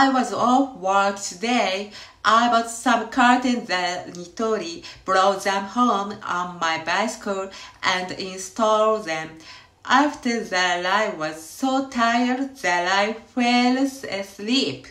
I was off work today. I bought some curtains that Nitori brought them home on my bicycle and installed them. After that, I was so tired that I fell asleep.